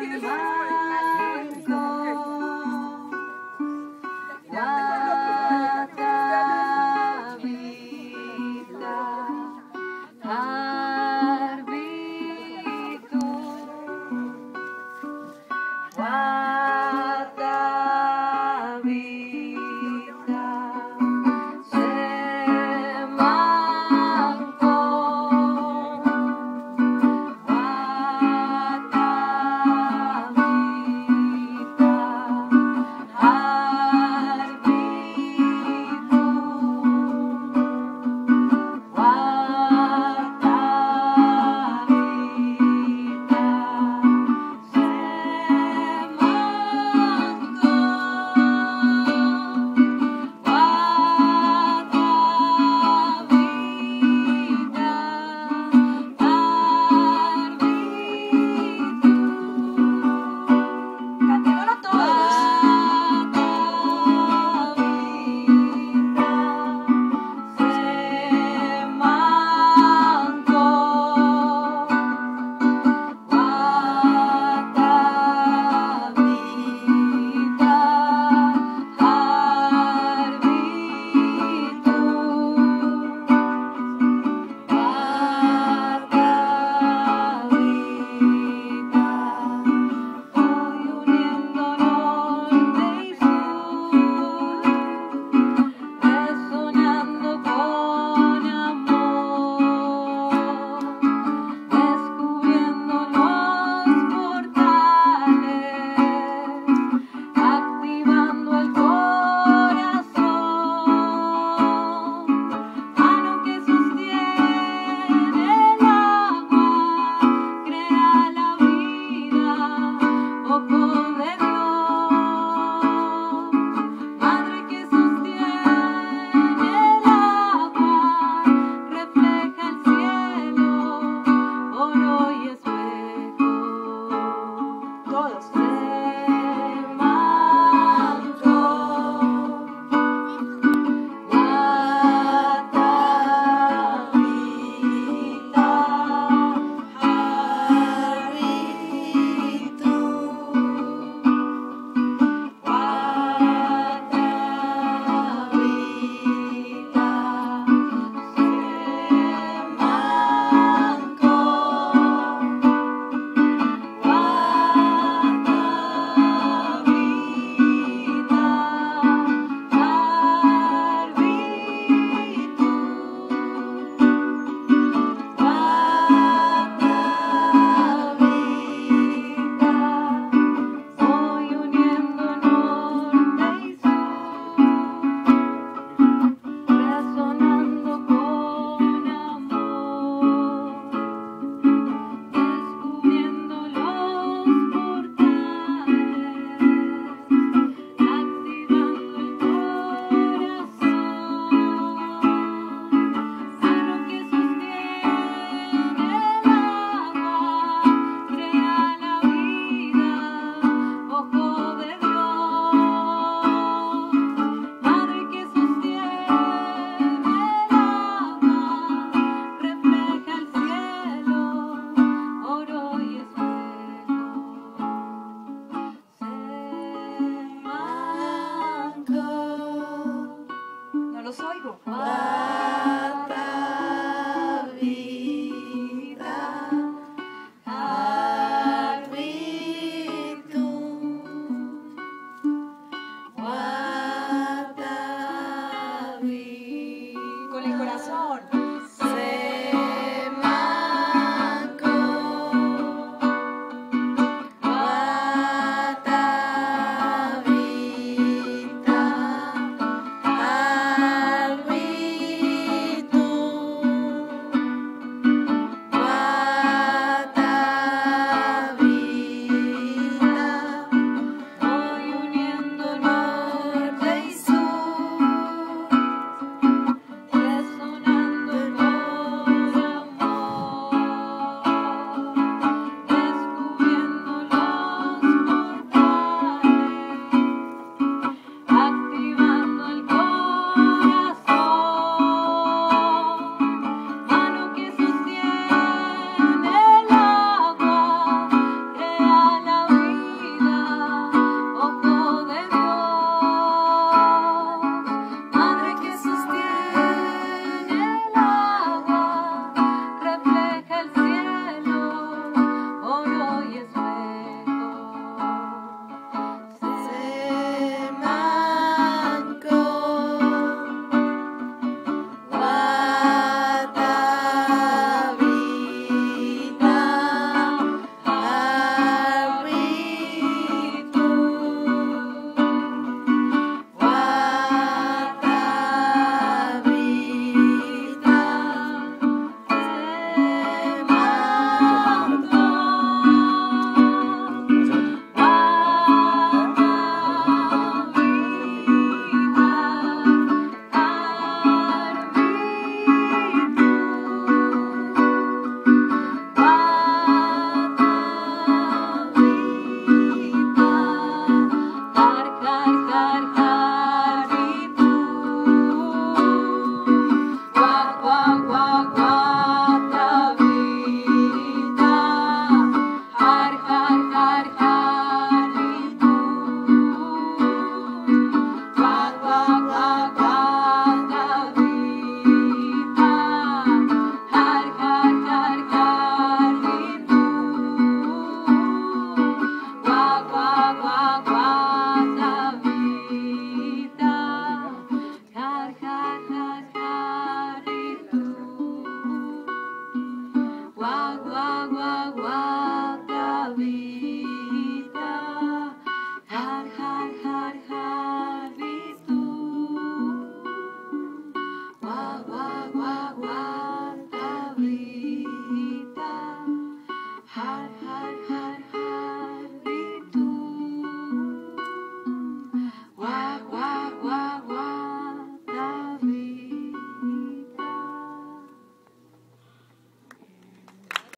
Wow. todos. の最後。